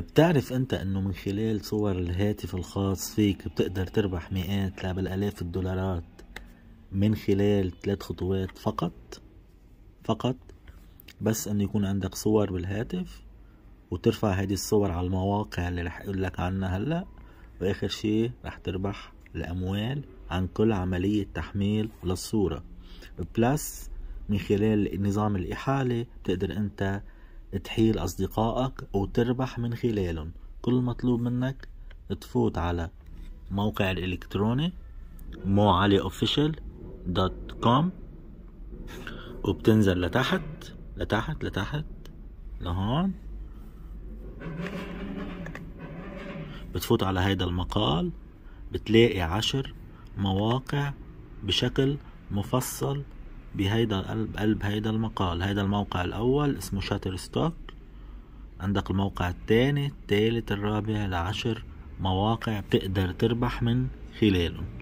بتعرف أنت إنه من خلال صور الهاتف الخاص فيك بتقدر تربح مئات لا بالآلاف الدولارات من خلال ثلاث خطوات فقط؟ فقط. بس إنه يكون عندك صور بالهاتف وترفع هذه الصور على المواقع اللي رح أقول لك عنها هلأ وآخر شي رح تربح الأموال عن كل عملية تحميل للصورة. بلس من خلال نظام الإحالة بتقدر أنت تحيل أصدقائك وتربح من خلالهم. كل المطلوب منك تفوت على موقع الإلكتروني كوم وبتنزل لتحت لتحت لتحت لهون. بتفوت على هيدا المقال بتلاقي عشر مواقع بشكل مفصل بهيدا قلب قلب هيدا المقال. هيدا الموقع الأول اسمه شاتر ستوك عندك الموقع الثاني الثالث الرابع لعشر مواقع بتقدر تربح من خلالهم.